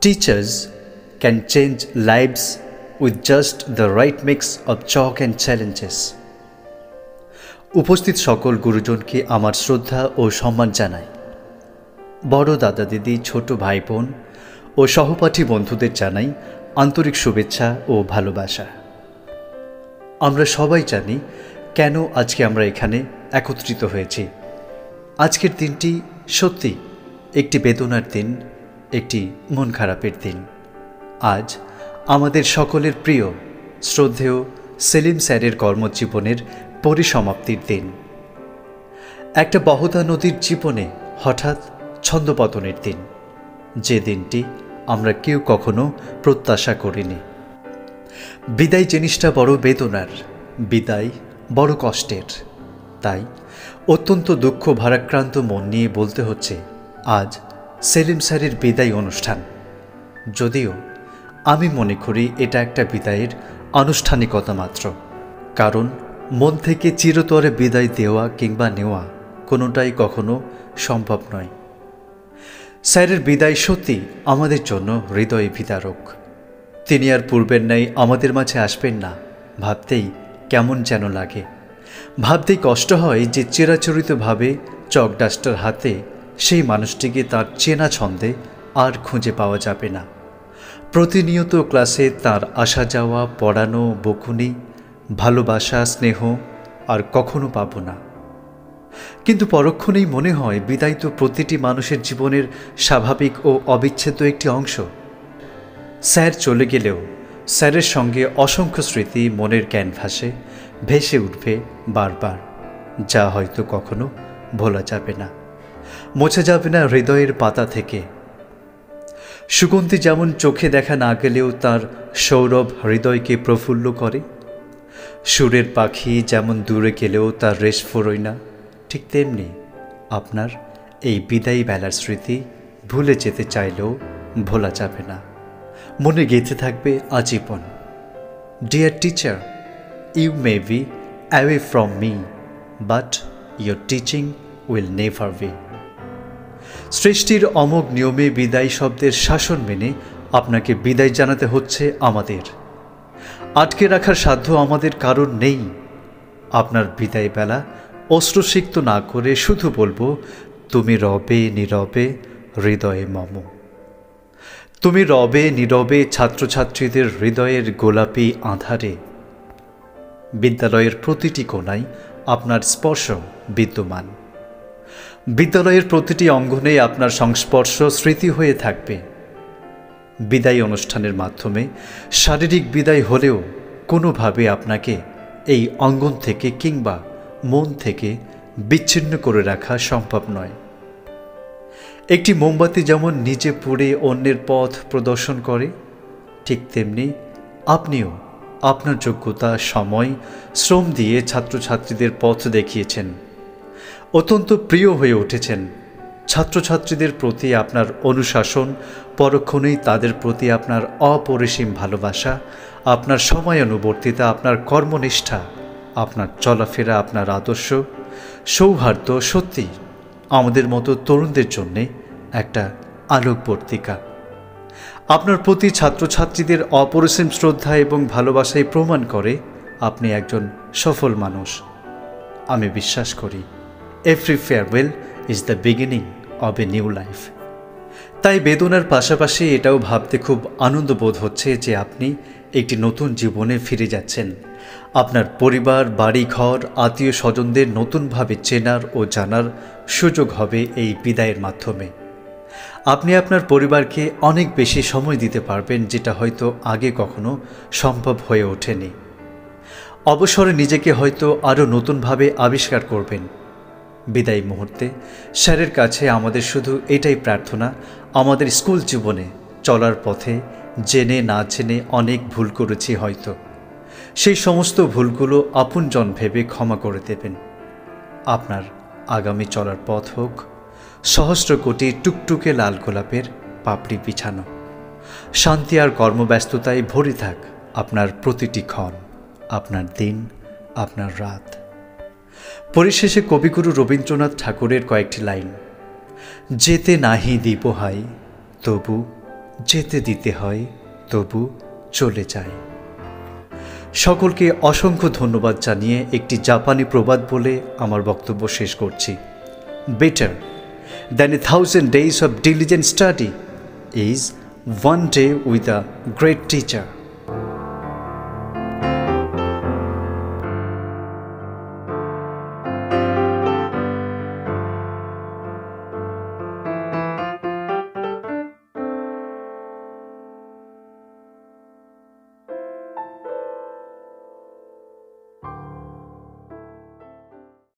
Teachers can change lives with just the right mix of chalk and challenges. উপস্থিত সকল গুরুজনকে আমার শ্রদ্ধা ও সম্মান জানাই। বড় দাদা দিদি, ছোট ভাই বোন ও সহপাঠী বন্ধুদের জানাই আন্তরিক শুভেচ্ছা ও ভালোবাসা। আমরা সবাই জানি কেন আজকে আমরা এখানে একত্রিত হয়েছি। আজকের দিনটি সত্যি একটি বেদনার দিন। একটি মন খারাপের দিন। আজ আমাদের সকলের প্রিয়, শ্রদ্ধেয় সেলিম স্যারের কর্মজীবনের পরিসমাপ্তির দিন। একটা বহতা নদীর জীবনে হঠাৎ ছন্দপতনের দিন। যে দিনটি আমরা কেউ কখনো প্রত্যাশা করিনি। বিদায় জিনিসটা বড় বেদনার, বিদায় বড় কষ্টের। তাই অত্যন্ত দুঃখ ভারাক্রান্ত মন নিয়ে বলতে হচ্ছে, আজ সেলিম স্যারের বিদায় অনুষ্ঠান। যদিও আমি মনে করি এটা একটা বিদায়ের আনুষ্ঠানিকতা মাত্র। কারণ মন থেকে চিরতরে বিদায় দেওয়া কিংবা নেওয়া কোনোটাই কখনো সম্ভব নয়। স্যারের বিদায় সত্যি আমাদের জন্য হৃদয় বিদারক। তিনি আর পূর্বের ন্যায় আমাদের মাঝে আসবেন না, ভাবতেই কেমন যেন লাগে। ভাবতেই কষ্ট হয় যে চিরাচরিতভাবে চক ডাস্টার হাতে সেই মানুষটিকে তার চেনা ছন্দে আর খুঁজে পাওয়া যাবে না। প্রতিনিয়ত ক্লাসে তার আসা যাওয়া, পড়ানো, বকুনি, ভালোবাসা, স্নেহ আর কখনো পাব না। কিন্তু পরক্ষণেই মনে হয় বিদায় তো প্রতিটি মানুষের জীবনের স্বাভাবিক ও অবিচ্ছেদ্য একটি অংশ। স্যার চলে গেলেও স্যারের সঙ্গে অসংখ্য স্মৃতি মনের ক্যানভাসে ভেসে উঠবে বারবার। যা হয়তো কখনো ভোলা যাবে না। মোছা যাবে না হৃদয়ের পাতা থেকে। সুগন্ধি যেমন চোখে দেখা না গেলেও তার সৌরভ হৃদয়কে প্রফুল্ল করে। সুরের পাখি যেমন দূরে গেলেও তার রেশ ফোরই না। ঠিক তেমনি আপনার এই বিদায়ী বেলার স্মৃতি ভুলে যেতে চাইলেও ভোলা যাবে না। মনে গেঁথে থাকবে আজীবন। Dear teacher you may be away from me but your teaching will never be সৃষ্টির অমোঘ নিয়মে বিদায় শব্দের শাসন মেনে আপনাকে বিদায় জানাতে হচ্ছে আমাদের। আটকে রাখার সাধ্য আমাদের কারণ নেই। আপনার বিদায় বেলা অশ্রুসিক্ত না করে শুধু বলব, তুমি রবে নীরবে হৃদয়ে মম। তুমি রবে নীরবে ছাত্রছাত্রীদের হৃদয়ের গোলাপি আধারে। বিদ্যালয়ের প্রতিটি কোনায় আপনার স্পর্শ বিদ্যমান। বিদ্যালয়ের প্রতিটি অঙ্গনে আপনার সংস্পর্শ, স্মৃতি হয়ে থাকবে। বিদায় অনুষ্ঠানের মাধ্যমে শারীরিক বিদায় হলেও কোনোভাবে আপনাকে এই অঙ্গন থেকে কিংবা মন থেকে বিচ্ছিন্ন করে রাখা সম্ভব নয়। একটি মোমবাতি যেমন নিজে পুড়ে অন্যের পথ প্রদর্শন করে, ঠিক তেমনি আপনিও আপনার যোগ্যতা, সময়, শ্রম দিয়ে ছাত্রছাত্রীদের পথ দেখিয়েছেন। অত্যন্ত প্রিয় হয়ে উঠেছেন। ছাত্রছাত্রীদের প্রতি আপনার অনুশাসন, পরক্ষণেই তাদের প্রতি আপনার অপরিসীম ভালোবাসা, আপনার সময়ানুবর্তিতা আপনার কর্মনিষ্ঠা, আপনার চলাফেরা, আপনার আদর্শ, সৌহার্দ্য সত্যি আমাদের মতো তরুণদের জন্যে একটা আলোকবর্তিকা। আপনার প্রতি ছাত্রছাত্রীদের অপরিসীম শ্রদ্ধা এবং ভালোবাসাই প্রমাণ করে আপনি একজন সফল মানুষ। আমি বিশ্বাস করি every farewell is the beginning of a new life তাই বেদনার পাশাপাশি এটাও ভাবতে খুব আনন্দ বোধ হচ্ছে যে আপনি একটি নতুন জীবনে ফিরে যাচ্ছেন। আপনার পরিবার বাড়ি ঘর আত্মীয় স্বজনদের নতুনভাবে চেনার ও জানার সুযোগ হবে এই বিদায়ের মাধ্যমে। আপনি আপনার পরিবারকে অনেক বেশি সময় দিতে পারবেন যেটা হয়তো আগে কখনো সম্ভব হয়ে ওঠেনি। অবসরে নিজেকে হয়তো আরও নতুনভাবে আবিষ্কার করবেন। বিদায়ী মুহূর্তে, স্যারের কাছে আমাদের শুধু এটাই প্রার্থনা, আমাদের স্কুল জীবনে চলার পথে জেনে না জেনে অনেক ভুল করেছি হয়তো। সেই সমস্ত ভুলগুলো আপনজন ভেবে ক্ষমা করে দেবেন। আপনার আগামী চলার পথ হোক, সহস্র কোটি টুকটুকে লাল গোলাপের পাপড়ি বিছানো। শান্তি আর কর্মব্যস্ততায় ভরে থাক আপনার প্রতিটি ক্ষণ, আপনার দিন, আপনার রাত। পরিশেষে কবিগুরু রবীন্দ্রনাথ ঠাকুরের কয়েকটি লাইন, যেতে নাহি দীপহাই তবু যেতে দিতে হয়, তবু চলে যায়। সকলকে অসংখ্য ধন্যবাদ জানিয়ে একটি জাপানি প্রবাদ বলে আমার বক্তব্য শেষ করছি। Better than a thousand days of diligent study is one day with a great teacher